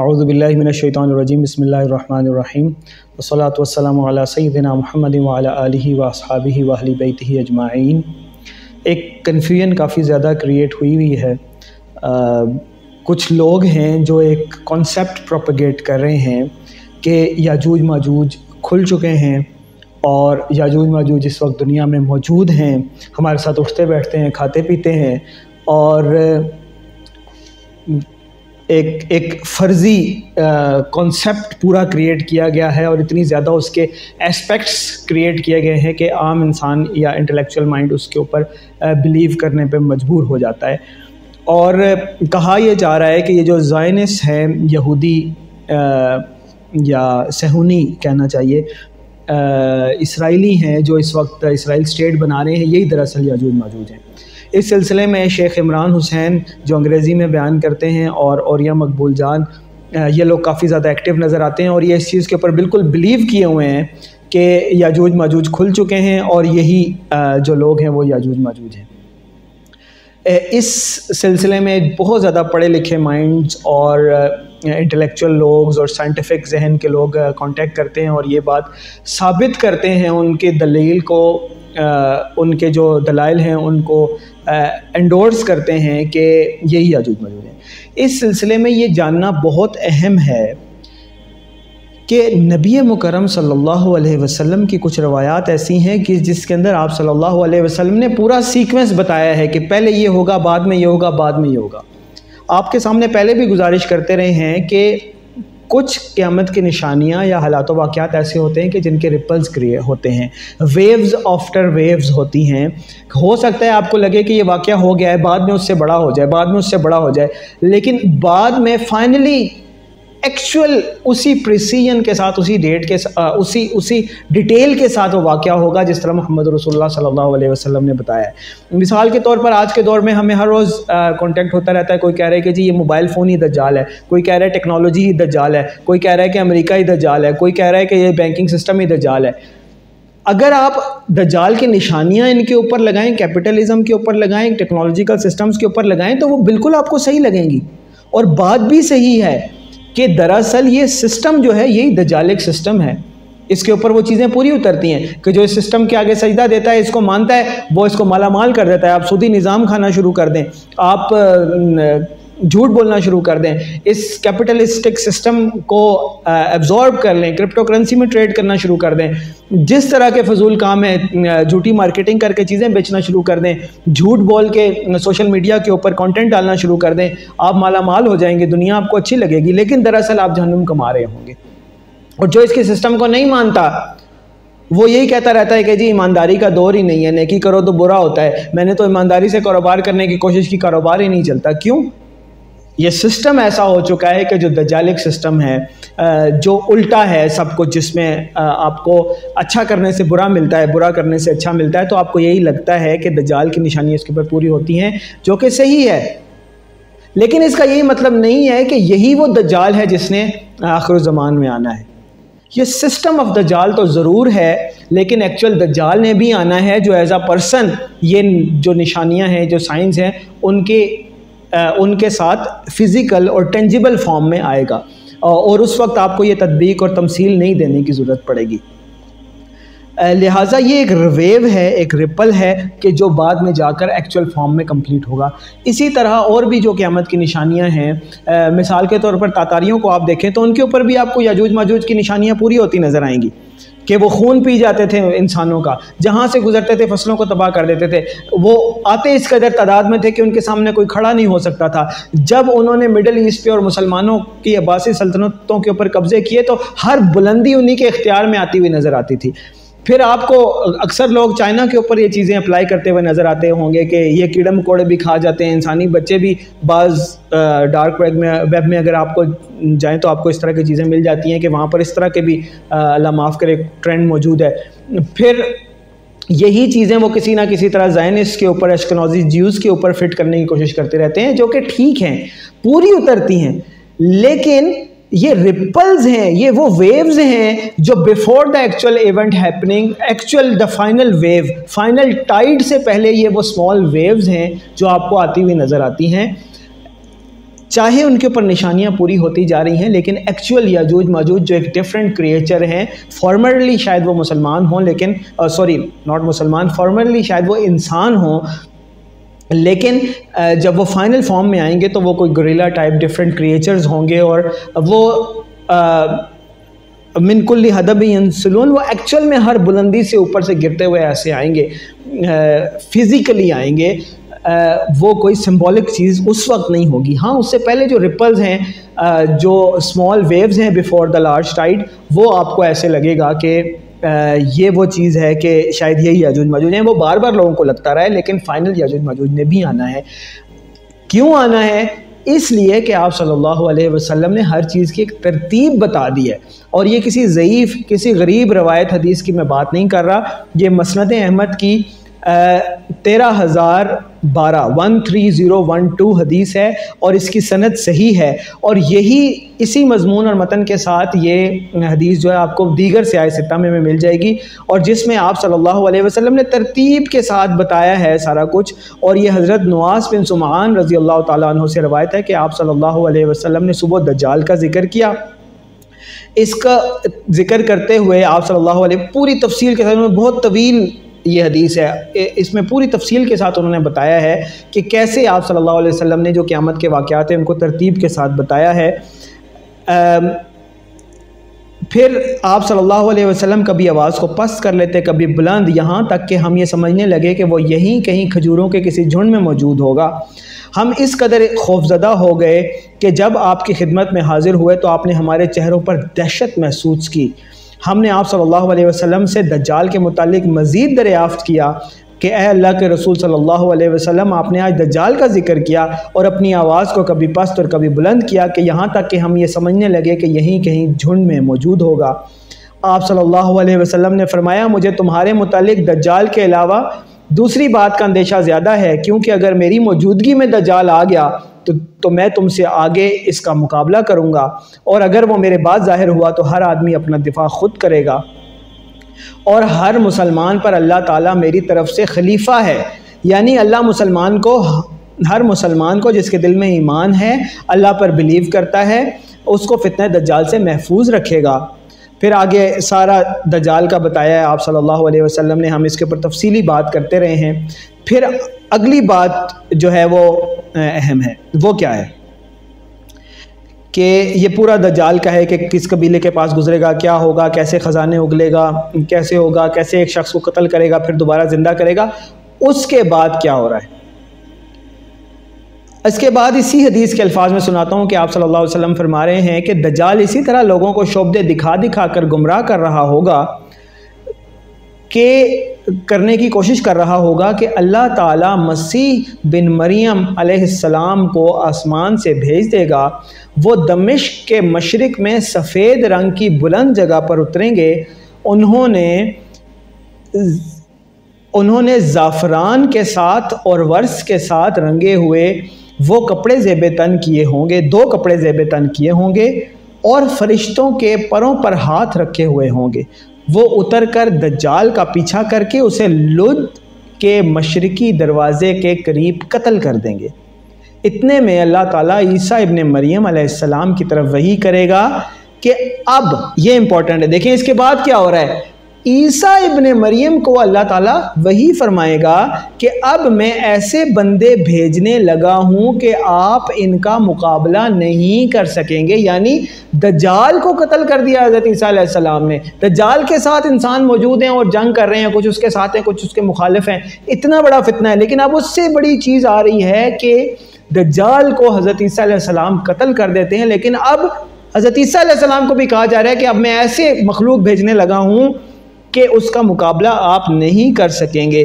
अज़बिल्लिमिनशैतरजीम बसमीम वसलात वसलाम सैदना महमद वाली वसहाबी वाहली बैत अजमाइन एक कन्फ्यूज़न काफ़ी ज़्यादा क्रिएट हुई हुई है। आ, कुछ लोग हैं जो एक कॉन्सेप्ट प्रोपगेट कर रहे हैं कि याजूज माजूज खुल चुके हैं और याजूज माजूज इस वक्त दुनिया में मौजूद हैं हमारे साथ उठते बैठते हैं खाते पीते हैं और एक एक फ़र्ज़ी कॉन्सेप्ट पूरा क्रिएट किया गया है और इतनी ज़्यादा उसके एस्पेक्ट्स क्रिएट किए गए हैं कि आम इंसान या इंटेलेक्चुअल माइंड उसके ऊपर बिलीव करने पे मजबूर हो जाता है। और कहा यह जा रहा है कि ये जो जायनिस है यहूदी या सहूनी कहना चाहिए इसराइली हैं जो इस वक्त इसराइल स्टेट बना रहे हैं, यही दरअसल याजूज मौजूद हैं। इस सिलसिले में शेख इमरान हुसैन जो अंग्रेज़ी में बयान करते हैं और औरिया मकबूल जान ये लोग काफ़ी ज़्यादा एक्टिव नज़र आते हैं और ये इस चीज़ के ऊपर बिल्कुल बिलीव किए हुए हैं कि याजूज माजूज खुल चुके हैं और यही जो लोग हैं वो याजूज माजूज हैं। इस सिलसिले में बहुत ज़्यादा पढ़े लिखे माइंड्स और इंटेलेक्चुअल लोग और साइंटिफिक जहन के लोग कांटेक्ट करते हैं और ये बात साबित करते हैं उनके दलील को उनके जो दलाइल हैं, उनको एंडोर्स करते हैं कि यही याजूज मौजूद हैं। इस सिलसिले में ये जानना बहुत अहम है कि नबी मुकरम सल्लल्लाहु अलैहि वसल्लम की कुछ रवायात ऐसी हैं कि जिसके अंदर आप सल्लल्लाहु अलैहि वसल्लम ने पूरा सीक्वेंस बताया है कि पहले ये होगा, बाद में ये होगा, बाद में ये होगा। आपके सामने पहले भी गुजारिश करते रहे हैं कि कुछ क़्यामत की निशानियाँ या हालात वाक़ात ऐसे होते हैं कि जिनके रिपल्स क्रिए होते हैं। वेव्स, आफ्टर वेव्स होती हैं। हो सकता है आपको लगे कि ये वाक़ हो गया है, बाद में उससे बड़ा हो जाए, बाद में उससे बड़ा हो जाए, लेकिन बाद में फाइनली एक्चुअल उसी प्रिसीजन के साथ, उसी डेट के साथ उसी उसी डिटेल के साथ वो वाक़ होगा जिस तरह मोहम्मद रसोल्ला सल्लल्लाहु अलैहि वसल्लम ने बताया मिसाल के तौर पर आज के दौर में हमें हर रोज़ कांटेक्ट होता रहता है। कोई कह रहा है कि जी ये मोबाइल फ़ोन ही दज्जाल है। कोई कह रहा है टेक्नोलॉजी ही दज्जाल है। कोई कह रहा है कि अमेरिका ही दज्जाल है। कोई कह रहा है कि ये बैंकिंग सिस्टम ही दज्जाल है। अगर आप दजाल की निशानियाँ इनके ऊपर लगाएँ कैपिटलिज्म के ऊपर लगाएँ टेक्नोलॉजिकल सिस्टम्स के ऊपर लगाएँ तो वो बिल्कुल आपको सही लगेंगी। और बात भी सही है। कि दरअसल ये सिस्टम जो है, यही दजालिक सिस्टम है। इसके ऊपर वो चीज़ें पूरी उतरती हैं कि जो इस सिस्टम के आगे सजदा देता है, इसको मानता है, वो इसको मालामाल कर देता है। आप सूदी निज़ाम खाना शुरू कर दें। आप झूठ बोलना शुरू कर दें। इस कैपिटलिस्टिक सिस्टम को एब्जॉर्ब कर लें क्रिप्टो करेंसी में ट्रेड करना शुरू कर दें। जिस तरह के फजूल काम है झूठी मार्केटिंग करके चीज़ें बेचना शुरू कर दें, झूठ बोल के सोशल मीडिया के ऊपर कंटेंट डालना शुरू कर दें, आप माला माल हो जाएँगे, दुनिया आपको अच्छी लगेगी, लेकिन दरअसल आप जहनुम कमा रहे होंगे। और जो इसके सिस्टम को नहीं मानता, वो यही कहता रहता है कि जी, ईमानदारी का दौर ही नहीं है, नेकी करो तो बुरा होता है। मैंने तो ईमानदारी से कारोबार करने की कोशिश की, कारोबार ही नहीं चलता। क्यों? ये सिस्टम ऐसा हो चुका है कि जो दजालिक सिस्टम है जो उल्टा है सब कुछ, जिसमें आपको अच्छा करने से बुरा मिलता है, बुरा करने से अच्छा मिलता है तो आपको यही लगता है कि दजाल की निशानी इसके ऊपर पूरी होती हैं, जो कि सही है। लेकिन इसका यही मतलब नहीं है कि यही वो दजाल है जिसने आखिर ज़मान में आना है। ये सिस्टम ऑफ़ दजाल तो ज़रूर है, लेकिन एक्चुअल दजाल ने भी आना है जो एज आ पर्सन ये जो निशानियाँ हैं, जो साइंस हैं, उनके उनके साथ फ़िज़िकल और टेंजिबल फॉर्म में आएगा। और उस वक्त आपको ये तदबीक और तमसील नहीं देने की ज़रूरत पड़ेगी। लिहाजा ये एक वेव है, एक रिपल है कि जो बाद में जाकर एक्चुअल फॉर्म में कंप्लीट होगा। इसी तरह और भी जो क़्यामत की निशानियाँ हैं मिसाल के तौर पर तातारियों को आप देखें तो उनके ऊपर भी आपको याजूज माजूज की निशानियाँ पूरी होती नज़र आएँगी। कि वो खून पी जाते थे इंसानों का, जहाँ से गुजरते थे, फ़सलों को तबाह कर देते थे। वो आते इस कदर तादाद में थे कि उनके सामने कोई खड़ा नहीं हो सकता था। जब उन्होंने मिडल ईस्ट पे और मुसलमानों की अब्बासी सल्तनतों के ऊपर कब्ज़े किए तो हर बुलंदी उन्हीं के इख्तियार में आती हुई नज़र आती थी। फिर आपको अक्सर लोग चाइना के ऊपर ये चीज़ें अप्लाई करते हुए नज़र आते होंगे कि ये कीड़े मकोड़े भी खा जाते हैं, इंसानी बच्चे भी बाज़ डार्क वेब में वेब में अगर आपको जाएँ तो आपको इस तरह की चीज़ें मिल जाती हैं कि वहाँ पर इस तरह के भी अल्लाह माफ़ करे ट्रेंड मौजूद है। फिर यही चीज़ें वो किसी ना किसी तरह जैनिस के ऊपर एशकनोजी ज्यूज़ के ऊपर फिट करने की कोशिश करते रहते हैं, जो कि ठीक हैं, पूरी उतरती हैं, लेकिन ये रिपल्स हैं, ये वो वेव्स हैं जो before the actual event happening actual the final wave final tide से पहले ये वो स्मॉल वेव्स हैं जो आपको आती हुई नज़र आती हैं। चाहे उनके ऊपर निशानियाँ पूरी होती जा रही हैं, लेकिन एक्चुअल याजूज माजूज जो एक डिफरेंट क्रिएचर हैं फॉर्मरली शायद वो मुसलमान हों, लेकिन सॉरी नॉट मुसलमान फॉर्मरली शायद वो इंसान हों लेकिन जब वो फाइनल फॉर्म में आएँगे तो वो कोई गुरीला टाइप डिफरेंट क्रिएचर्स होंगे और वो मिनकुल्ली हदब सलून वो एक्चुअल में हर बुलंदी से ऊपर से गिरते हुए ऐसे आएँगे फिज़िकली आएँगे आ, वो कोई सिंबॉलिक चीज़ उस वक्त नहीं होगी। हाँ उससे पहले जो रिपल्स हैं जो स्मॉल वेव्स हैं बिफोर द लार्ज टाइड वो आपको ऐसे लगेगा कि ये वो चीज़ है कि शायद यही याजूज मौजूद है। वो बार बार लोगों को लगता रहा है, लेकिन फाइनल याजूज मौजूद ने भी आना है। क्यों आना है? इसलिए कि आप सल्लल्लाहु अलैहि वसल्लम ने हर चीज़ की एक तरतीब बता दी है। और ये किसी ज़यीफ़, किसी गरीब रवायत हदीस की मैं बात नहीं कर रहा। ये मसनत अहमद की तेरह हज़ार बारह one three zero one two हदीस है और इसकी सनत सही है। और यही इसी मजमून और मतन के साथ ये हदीस जो है आपको दीगर से आय सित्ता में मिल जाएगी और जिसमें आप सल्लल्लाहु अलैहि वसल्लम ने तरतीब के साथ बताया है सारा कुछ। और ये हज़रत नवास बिन सुमान रज़ी अल्लाह तु से रवायत है कि आप सल्लल्लाहु अलैहि वसल्लम ने सुबह दज्जाल का ज़िक्र किया। इसका ज़िक्र करते हुए आप सल्लल्लाहु अलैहि, पूरी तफसील के साथ में बहुत तवील ये हदीस है। इसमें पूरी तफसील के साथ उन्होंने बताया है कि कैसे आप सल्लल्लाहु अलैहि वसल्लम ने जो क़्यामत के वाक़ात हैं, उनको तरतीब के साथ बताया है। फिर आप सल्लल्लाहु अलैहि वसल्लम कभी आवाज़ को पस्त कर लेते, कभी बुलंद, यहाँ तक कि हम ये समझने लगे कि वो यहीं कहीं खजूरों के किसी झुंड में मौजूद होगा। हम इस कदर खौफजदा हो गए कि जब आपकी खिदमत में हाजिर हुए तो आपने हमारे चेहरों पर दहशत महसूस की। हमने आप सल्लल्लाहु अलैहि वसल्लम से दज्जाल के मुतालिक मज़ीद दरियाफ़्त किया कि अल्लाह के रसूल सल्लल्लाहु अलैहि वसल्लम, आपने आज दज्जाल का ज़िक्र किया और अपनी आवाज़ को कभी पस्त और कभी बुलंद किया कि यहाँ तक कि हम ये समझने लगे कि यहीं कहीं झुंड में मौजूद होगा। आप सल्लल्लाहु अलैहि वसल्लम ने फरमाया, मुझे तुम्हारे मुतालिक दज्जाल के अलावा दूसरी बात का अंदेशा ज़्यादा है, क्योंकि अगर मेरी मौजूदगी में दज्जाल आ गया तो तो मैं तुमसे आगे इसका मुकाबला करूँगा। और अगर वो मेरे बाद ज़ाहिर हुआ तो हर आदमी अपना दिफा खुद करेगा। और हर मुसलमान पर अल्लाह ताला मेरी तरफ़ से खलीफा है। यानी अल्लाह मुसलमान को, हर मुसलमान को जिसके दिल में ईमान है, अल्लाह पर बिलीव करता है, उसको फितन दज्जाल से महफूज रखेगा। फिर आगे सारा दजाल का बताया है, आप सल्लल्लाहु अलैहि वसल्लम ने, हम इसके ऊपर तफसीली बात करते रहे हैं। फिर अगली बात जो है वो अहम है। वो क्या है? कि ये पूरा दजाल का है कि किस कबीले के पास गुजरेगा, क्या होगा, कैसे ख़जाने उगलेगा, कैसे होगा, कैसे एक शख्स को कत्ल करेगा, फिर दोबारा ज़िंदा करेगा, उसके बाद क्या हो रहा है? इसके बाद इसी हदीस के अल्फाज में सुनाता हूँ कि आप सल्लल्लाहु अलैहि वसल्लम फरमा रहे हैं कि दजाल इसी तरह लोगों को शोबदे दिखा दिखा कर गुमराह कर रहा होगा कि करने की कोशिश कर रहा होगा कि अल्लाह ताला मसीह बिन मरियम अलैहिस्सलाम को आसमान से भेज देगा। वो दमिश के मशरक़ में सफ़ेद रंग की बुलंद जगह पर उतरेंगे। उन्होंने उन्होंने ज़ाफ़रान के साथ और वर्ष के साथ रंगे हुए वो कपड़े जेब तन किए होंगे, दो कपड़े जेब तन किए होंगे और फरिश्तों के परों पर हाथ रखे हुए होंगे। वो उतर कर दज्जाल का पीछा करके उसे लुद के मशरकी दरवाज़े के करीब कत्ल कर देंगे। इतने में अल्लाह ताला ईसा इबन मरियम अलैहिस्सलाम की तरफ़ वही करेगा कि अब ये इंपॉर्टेंट है। देखें इसके बाद क्या हो रहा है? ईसा इबन मरियम को अल्लाह ताला वही फरमाएगा कि अब मैं ऐसे बंदे भेजने लगा हूँ कि आप इनका मुकाबला नहीं कर सकेंगे। यानी दजाल को कत्ल कर दिया हज़रत ईसा सलाम ने। दजाल के साथ इंसान मौजूद हैं और जंग कर रहे हैं, कुछ उसके साथ हैं, कुछ उसके मुखालिफ हैं। इतना बड़ा फितना है। लेकिन अब उससे बड़ी चीज़ आ रही है कि दजाल को हज़रत ईसा कत्ल कर देते हैं। लेकिन अब हज़रत ईसा को भी कहा जा रहा है कि अब मैं ऐसे मखलूक भेजने लगा हूँ कि उसका मुकाबला आप नहीं कर सकेंगे।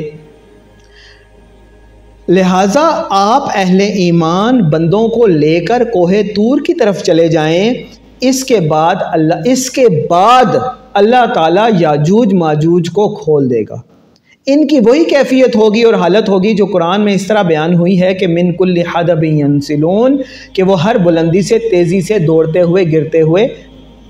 लिहाजा आप अहले ईमान बंदों को लेकर कोहे तूर की तरफ़ चले जाएँ, इसके बाद अल्लाह, इसके बाद अल्लाह ताला याजूज माजूज को खोल देगा। इनकी वही कैफियत होगी और हालत होगी जो कुरान में इस तरह बयान हुई है कि मिनकुल हदबियनसिलोन कि वो हर बुलंदी से, तेज़ी से दौड़ते हुए, गिरते हुए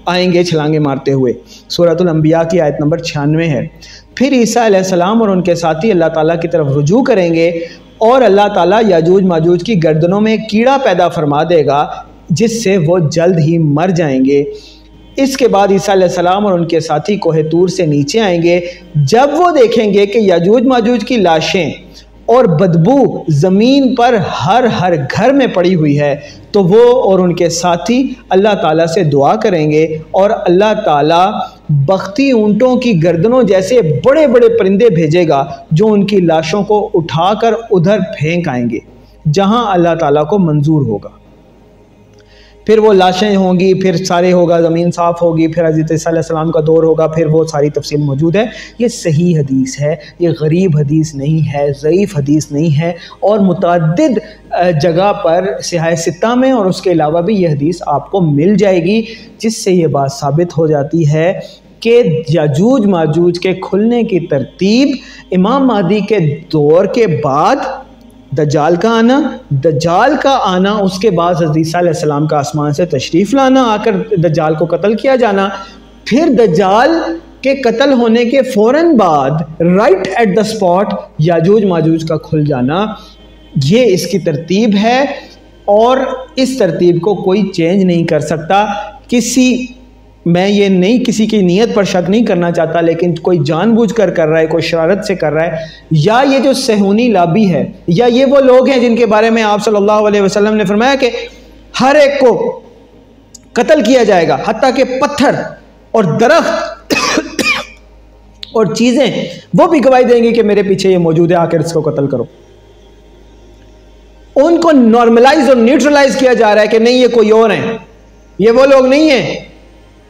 आएँगे छलांगे मारते हुए। सूरतुलम्बिया की आयत नंबर छियानवे है। फिर ईसा और उनके साथी अल्लाह ताला की तरफ़ रुजू करेंगे और अल्लाह ताला याजूज माजूज की गर्दनों में कीड़ा पैदा फरमा देगा, जिससे वो जल्द ही मर जाएँगे। इसके बाद ईसा और उनके साथी कोहतूर से नीचे आएँगे। जब वो देखेंगे कि याजूज माजूज की लाशें और बदबू ज़मीन पर हर हर घर में पड़ी हुई है तो वो और उनके साथी अल्लाह ताला से दुआ करेंगे और अल्लाह ताला बख्ती ऊँटों की गर्दनों जैसे बड़े बड़े परिंदे भेजेगा जो उनकी लाशों को उठाकर उधर फेंक आएँगे, जहाँ अल्लाह ताला को मंजूर होगा। फिर वो लाशें होंगी, फिर सारे होगा, ज़मीन साफ़ होगी, फिर हज़रत सलाम का दौर होगा, फिर वो सारी तफसील मौजूद है। ये सही हदीस है, ये गरीब हदीस नहीं है, ज़यीफ़ हदीस नहीं है और मुतद जगह पर सिहाय सित्ता में और उसके अलावा भी ये हदीस आपको मिल जाएगी, जिससे ये बात साबित हो जाती है कि याजूज माजूज के खुलने की तरतीब, इमाम महदी के दौर के बाद दजाल का आना दजाल का आना, उसके बाद हजीसम का आसमान से तशरीफ़ लाना, आकर दजाल को कत्ल किया जाना। फिर दजाल के कत्ल होने के फ़ौर बाद राइट एट द स्पॉट याजूज माजूज का खुल जाना। ये इसकी तरतीब है और इस तरतीब को कोई चेंज नहीं कर सकता। किसी मैं ये नहीं किसी की नीयत पर शक नहीं करना चाहता, लेकिन कोई जानबूझकर कर रहा है, कोई शरारत से कर रहा है, या ये जो सहूनी लाबी है, या ये वो लोग हैं जिनके बारे में आप सल्लल्लाहु अलैहि वसल्लम ने फरमाया कि हर एक को कत्ल किया जाएगा हती के पत्थर और दरख्त और चीज़ें, वो भी गवाही देंगी कि मेरे पीछे ये मौजूद है आकर इसको कत्ल करो। उनको नॉर्मलाइज और न्यूट्रलाइज किया जा रहा है कि नहीं, ये कोई और है, ये वो लोग नहीं है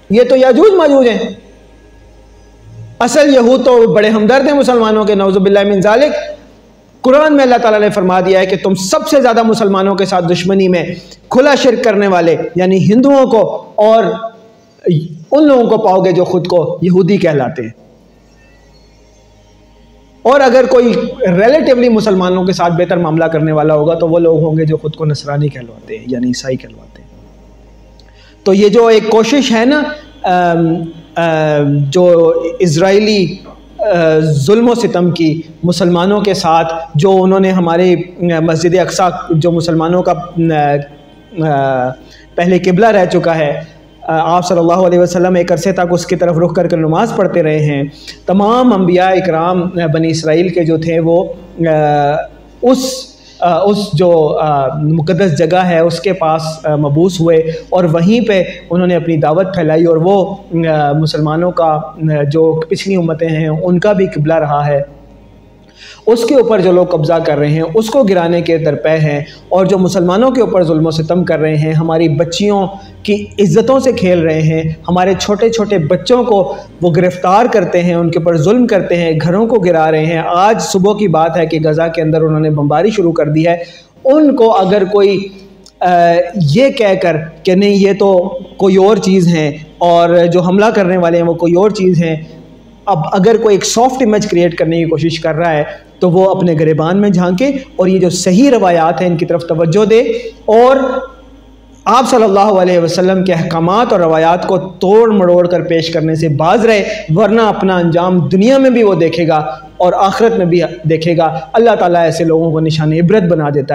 ये तो याजूज मौजूद हैं। असल यहूद तो बड़े हमदर्द हैं मुसलमानों के नवजुबिल्लाजालिक कुरान में अल्लाह ताला ने फरमा दिया है कि तुम सबसे ज़्यादा मुसलमानों के साथ दुश्मनी में खुला शिरक करने वाले, यानी हिंदुओं को और उन लोगों को पाओगे जो खुद को यहूदी कहलाते हैं। और अगर कोई रिलेटिवली मुसलमानों के साथ बेहतर मामला करने वाला होगा तो वो लोग होंगे जो खुद को नसरानी कहलवाते हैं, यानी ईसाई कहलवाते हैं। तो ये जो एक कोशिश है ना जो इसराइली जुल्म सितम की मुसलमानों के साथ, जो उन्होंने हमारे मस्जिद अक्सा जो मुसलमानों का पहले किबला रह चुका है आप सल्लल्लाहु अलैहि वसल्लम एक अरसे तक उसकी तरफ़ रुख करके नमाज़ पढ़ते रहे हैं, तमाम अम्बिया इकराम बनी इसराइल के जो थे वो उस उस जो मुकदस जगह है, उसके पास मबूस हुए और वहीं पे उन्होंने अपनी दावत फैलाई और वो मुसलमानों का जो पिछली उम्मतें हैं, उनका भी किबला रहा है। उसके ऊपर जो लोग कब्ज़ा कर रहे हैं उसको गिराने के दरपे हैं और जो मुसलमानों के ऊपर जुल्म सितम कर रहे हैं हमारी बच्चियों की इज़्ज़तों से खेल रहे हैं हमारे छोटे छोटे बच्चों को वो गिरफ़्तार करते हैं उनके ऊपर जुल्म करते हैं घरों को गिरा रहे हैं। आज सुबह की बात है कि गज़ा के अंदर उन्होंने बम्बारी शुरू कर दी है। उनको अगर कोई आ, ये कह कर कि नहीं ये तो कोई और चीज़ हैं और जो हमला करने वाले हैं वो कोई और चीज़ हैं अब अगर कोई एक सॉफ्ट इमेज क्रिएट करने की कोशिश कर रहा है तो वो अपने गरेबान में झांके और ये जो सही रवायात हैं, इनकी तरफ़ तवज्जो दे और आप सल्लल्लाहु अलैहि वसल्लम के अहकाम और रवायात को तोड़ मड़ोड़ कर पेश करने से बाज रहे, वरना अपना अंजाम दुनिया में भी वो देखेगा और आखिरत में भी देखेगा। अल्लाह ताला ऐसे लोगों को निशान इबरत बना देता है।